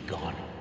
night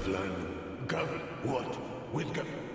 Gavlan. Gav... What? With Gav...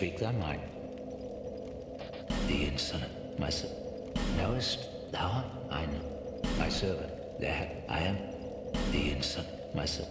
Speak thy mind. The insolent, my son. Knowest thou I know, my servant, that I am the insolent, my son.